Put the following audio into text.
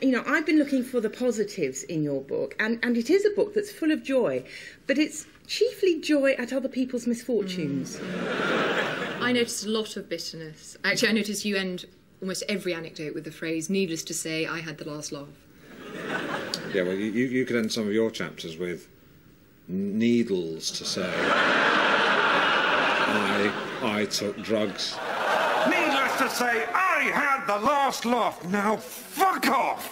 You know, I've been looking for the positives in your book, and, and it is a book that's full of joy, but it's chiefly joy at other people's misfortunes. Mm. I noticed a lot of bitterness. Actually, I noticed you end almost every anecdote with the phrase, needless to say, I had the last laugh. Yeah, well, you, you could end some of your chapters with needles to say. I, I took drugs. Needless to say, I had the last laugh. Now, fuck off!